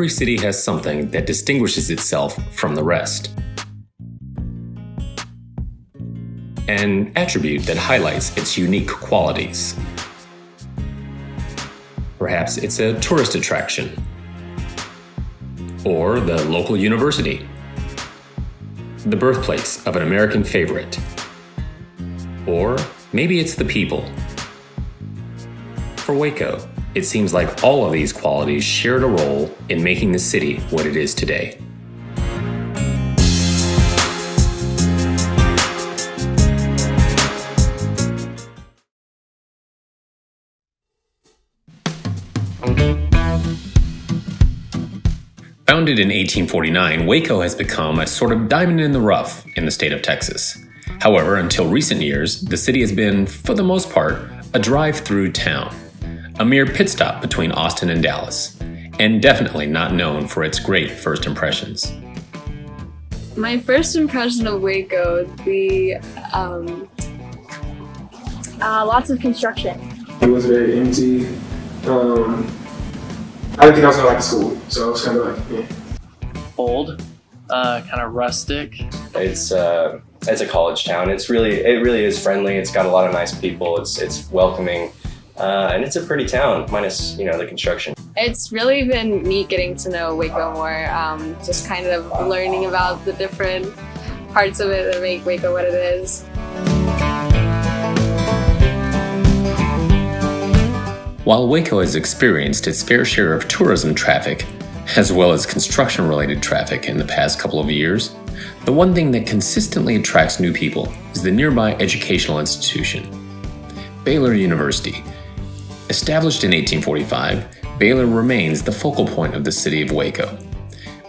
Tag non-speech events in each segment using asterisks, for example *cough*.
Every city has something that distinguishes itself from the rest. An attribute that highlights its unique qualities. Perhaps it's a tourist attraction, or the local university, the birthplace of an American favorite, or maybe it's the people. For Waco, it seems like all of these qualities shared a role in making the city what it is today. Founded in 1849, Waco has become a sort of diamond in the rough in the state of Texas. However, until recent years, the city has been, for the most part, a drive through town, a mere pit stop between Austin and Dallas, and definitely not known for its great first impressions. My first impression of Waco would be um, uh, lots of construction. It was very empty. Um, I didn't think I was gonna like the school, so I was kind of like, yeah. Old, uh, kind of rustic. It's uh, it's a college town. It's really it really is friendly. It's got a lot of nice people. It's it's welcoming, uh, and it's a pretty town. Minus you know the construction. It's really been neat getting to know Waco more. Um, just kind of learning about the different parts of it that make Waco what it is. While Waco has experienced its fair share of tourism traffic, as well as construction related traffic in the past couple of years, the one thing that consistently attracts new people is the nearby educational institution, Baylor University. Established in 1845, Baylor remains the focal point of the city of Waco.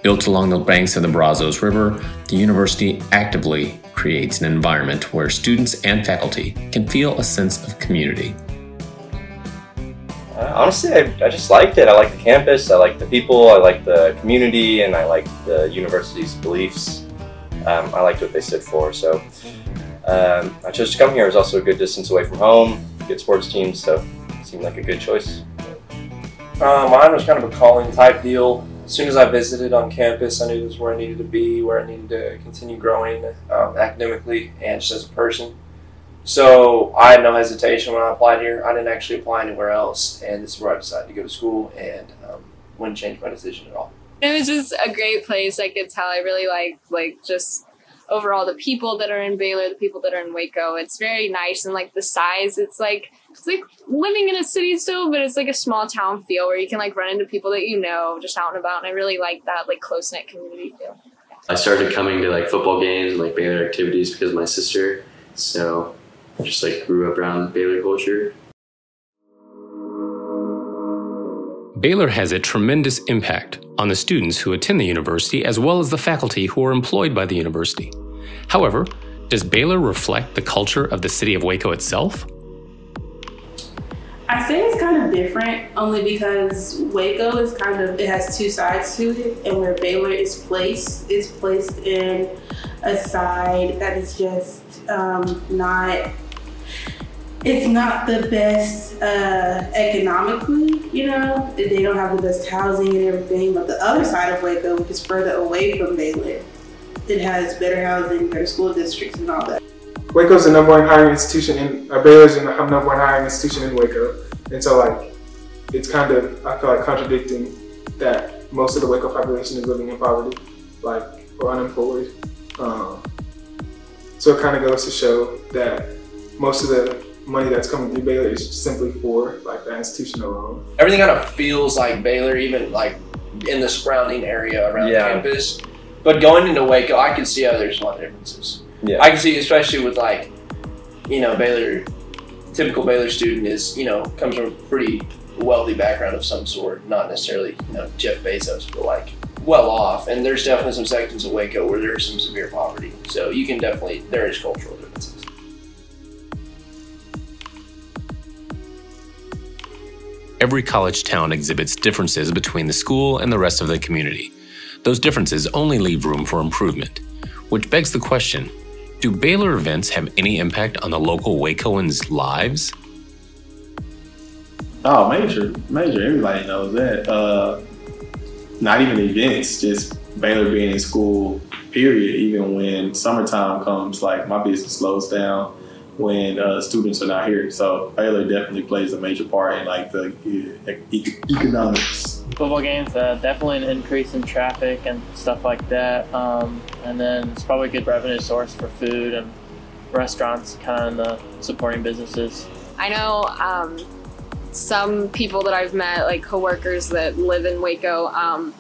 Built along the banks of the Brazos River, the university actively creates an environment where students and faculty can feel a sense of community. Uh, honestly, I, I just liked it. I like the campus, I like the people, I like the community, and I like the university's beliefs. Um, I liked what they stood for, so um, I chose to come here. It was also a good distance away from home, good sports teams, so seemed like a good choice. Uh, mine was kind of a calling type deal. As soon as I visited on campus, I knew this was where I needed to be, where I needed to continue growing um, academically and just as a person. So I had no hesitation when I applied here. I didn't actually apply anywhere else, and this is where I decided to go to school, and um, wouldn't change my decision at all. It was just a great place. I could tell I really like like just overall the people that are in Baylor, the people that are in Waco. It's very nice and like the size. It's like it's like living in a city still, but it's like a small town feel where you can like run into people that you know just out and about. And I really like that like close knit community feel. I started coming to like football games and like Baylor activities because of my sister. So just like grew up around Baylor culture. Baylor has a tremendous impact on the students who attend the university as well as the faculty who are employed by the university. However, does Baylor reflect the culture of the city of Waco itself? I say it's kind of different only because Waco is kind of it has two sides to it, and where Baylor is placed is placed in a side that is just um, not it's not the best uh, economically, you know. They don't have the best housing and everything. But the other side of Waco, which is further away from Baylor, it has better housing, better school districts, and all that. Waco's the number one hiring institution in uh, Baylor's the number one hiring institution in Waco, and so like it's kind of I feel like contradicting that most of the Waco population is living in poverty, like or unemployed. Um, so it kind of goes to show that most of the money that's coming through Baylor is simply for like the institution alone. Everything kind of feels like Baylor, even like in the surrounding area around Yeah. campus. But going into Waco, I can see how there's a lot of differences. Yeah. I can see, especially with like, you know, Baylor, typical Baylor student is, you know, comes from a pretty wealthy background of some sort, not necessarily, you know, Jeff Bezos, but like well off. And there's definitely some sections of Waco where there's some severe poverty. So you can definitely, there is cultural differences. Every college town exhibits differences between the school and the rest of the community. Those differences only leave room for improvement, which begs the question do Baylor events have any impact on the local Wacoans' lives? Oh, major, major. Everybody knows that. Uh, not even events, just Baylor being in school, period. Even when summertime comes, like my business slows down when uh, students are not here. So Baylor definitely plays a major part in like the economics. Football games, uh, definitely an increase in traffic and stuff like that. Um, and then it's probably a good revenue source for food and restaurants, kind of the supporting businesses. I know um, some people that I've met, like coworkers that live in Waco, um,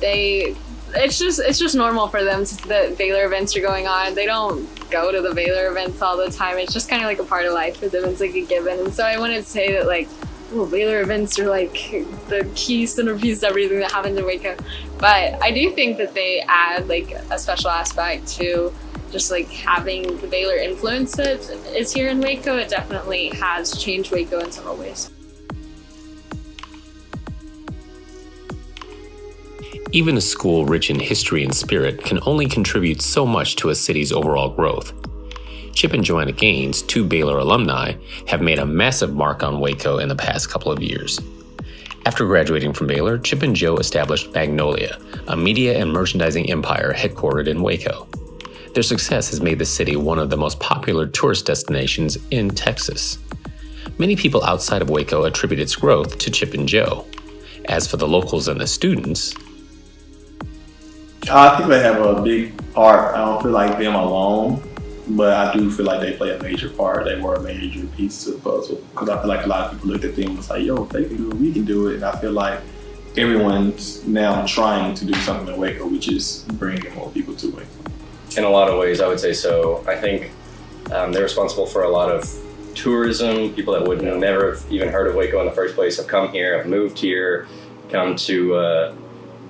they it's just it's just normal for them to, that Baylor events are going on. They don't go to the Baylor events all the time. It's just kind of like a part of life for them. It's like a given. And so I wanted to say that like, oh, Baylor events are like the key centerpiece to everything that happens in Waco. But I do think that they add like a special aspect to just like having the Baylor influence that is here in Waco. It definitely has changed Waco in several ways. Even a school rich in history and spirit can only contribute so much to a city's overall growth. Chip and Joanna Gaines, two Baylor alumni, have made a massive mark on Waco in the past couple of years. After graduating from Baylor, Chip and Jo established Magnolia, a media and merchandising empire headquartered in Waco. Their success has made the city one of the most popular tourist destinations in Texas. Many people outside of Waco attribute its growth to Chip and Jo. As for the locals and the students, I think they have a big part. I don't feel like them alone, but I do feel like they play a major part. They were a major piece to the puzzle because I feel like a lot of people looked at them and was like, "Yo, if they can do it, we can do it." And I feel like everyone's now trying to do something in Waco, which is bringing more people to Waco. In a lot of ways, I would say so. I think um, they're responsible for a lot of tourism. People that would never have even heard of Waco in the first place have come here, have moved here, come to uh,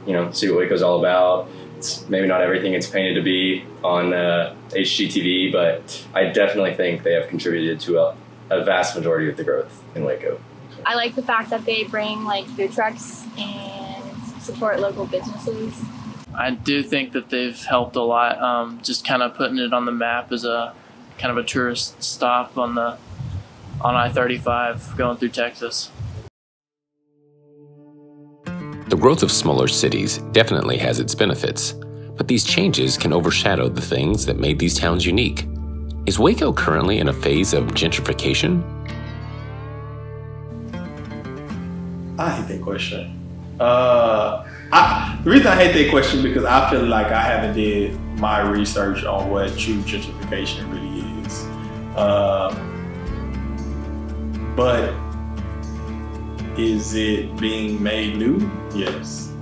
you know see what Waco's all about it's maybe not everything it's painted to be on uh, HGTV, but I definitely think they have contributed to a, a vast majority of the growth in Waco. I like the fact that they bring like food trucks and support local businesses. I do think that they've helped a lot. Um, just kind of putting it on the map as a kind of a tourist stop on the on I-35 going through Texas. The growth of smaller cities definitely has its benefits, but these changes can overshadow the things that made these towns unique. Is Waco currently in a phase of gentrification? I hate that question. Uh, I, the reason I hate that question because I feel like I haven't did my research on what true gentrification really is. Uh, but is it being made new? Yes.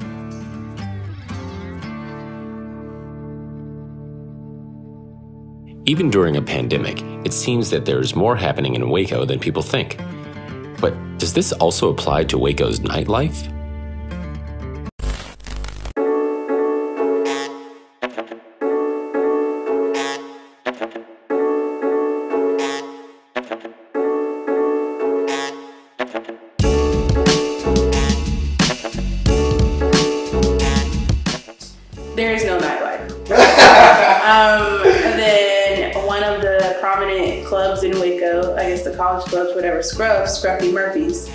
Even during a pandemic, it seems that there's more happening in Waco than people think. But does this also apply to Waco's nightlife? College clubs, whatever, Scrubs, Scruffy Murphy's.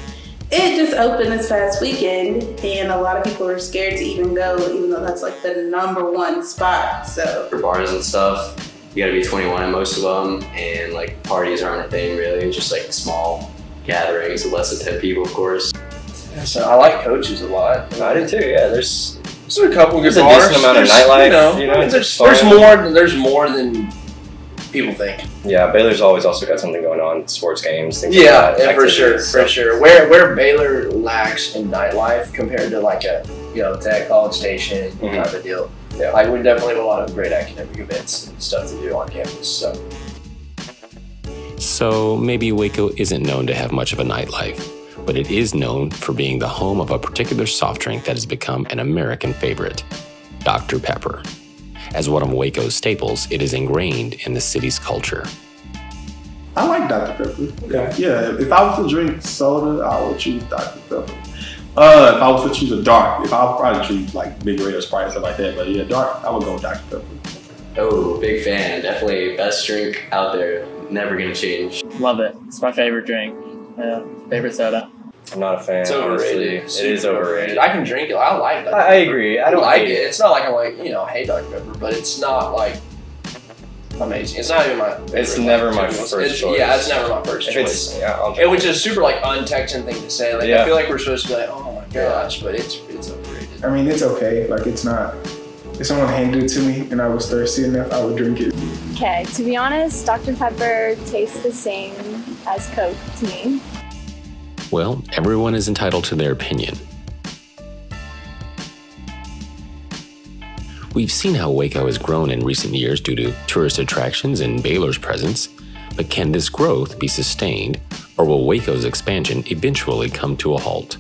It just opened this past weekend, and a lot of people are scared to even go, even though that's like the number one spot. So for bars and stuff, you got to be 21 in most of them, and like parties aren't a thing really. Just like small gatherings of less than 10 people, of course. Yeah, so I like coaches a lot. I do too. Yeah, there's there's a couple good there's bars. a decent amount there's, of nightlife. You know, you know I mean, it's there's, there's more. There's more than people think. Yeah, Baylor's always also got something going on, sports games, things Yeah, like that. yeah, for sure, activities, for sure. Where where Baylor lacks in nightlife compared to like a you know tech college station Mhm. type of deal. Yeah. Like we definitely have a lot of great academic events and stuff to do on campus. So So maybe Waco isn't known to have much of a nightlife, but it is known for being the home of a particular soft drink that has become an American favorite Dr. Pepper. As one of Waco's staples, it is ingrained in the city's culture. I like Dr. Pepper. Yeah, if I was to drink soda, I would choose Dr. Pepper. Uh, if I was to choose a dark, if I would probably choose like Big Red or Sprite and stuff like that. But yeah, dark, I would go with Dr. Pepper. Oh, big fan. Definitely best drink out there. Never gonna change. Love it. It's my favorite drink. Yeah, favorite soda. I'm not a fan. It's overrated. Honestly. It is Super overrated. I can drink it. I like it. I, I agree. I don't like hate it. It's not like I'm like you know hey Dr Pepper, but it's not like amazing. It's not even my. Favorite, It's never my to first It's- choice. Yeah, it's never my first If choice. it's yeah, It was just super like untexan thing to say. Like I feel like we're supposed to be like, oh my gosh, but it's it's overrated. I mean, it's okay. Like, it's not. If someone handed it to me and I was thirsty enough, I would drink it. Okay, to be honest, Dr. Pepper tastes the same as Coke to me. Well, everyone is entitled to their opinion. We've seen how Waco has grown in recent years due to tourist attractions and Baylor's presence, but can this growth be sustained, or will Waco's expansion eventually come to a halt?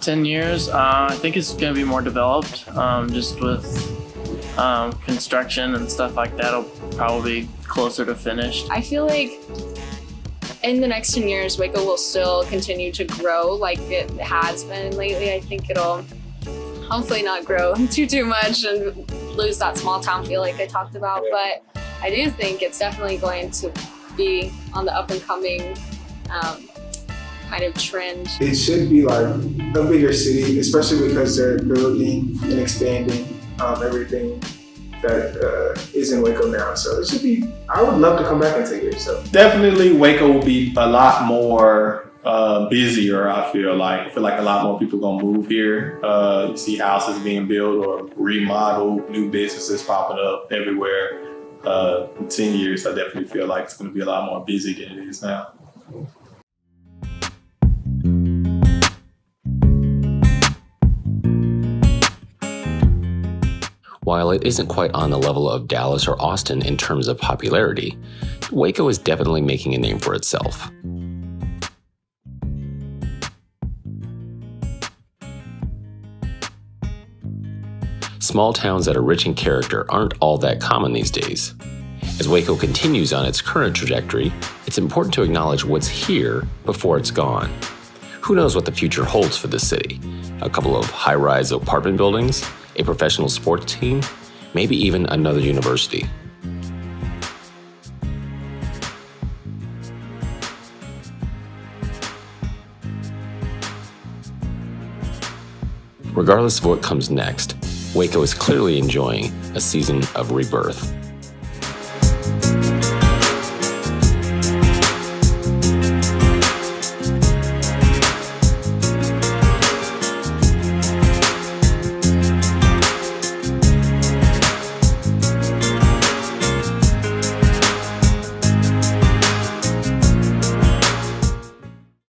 10 years, uh, I think it's going to be more developed um, just with um, construction and stuff like that. It'll probably be closer to finished. I feel like in the next 10 years, Waco will still continue to grow like it has been lately. I think it'll hopefully not grow *laughs* too, too much and lose that small town feel like I talked about. But I do think it's definitely going to be on the up and coming um, kind of trend. It should be like a bigger city, especially because they're building and expanding um, everything that uh, is in Waco now. So it should be. I would love to come back in ten years. So Definitely, Waco will be a lot more uh, busier. I feel like I feel like a lot more people gonna move here. Uh, you see houses being built or remodeled, new businesses popping up everywhere. Uh, in ten years, I definitely feel like it's gonna be a lot more busy than it is now. While it isn't quite on the level of Dallas or Austin in terms of popularity, Waco is definitely making a name for itself. Small towns that are rich in character aren't all that common these days. As Waco continues on its current trajectory, it's important to acknowledge what's here before it's gone. Who knows what the future holds for the city? A couple of high rise apartment buildings, a professional sports team, maybe even another university. Regardless of what comes next, Waco is clearly enjoying a season of rebirth.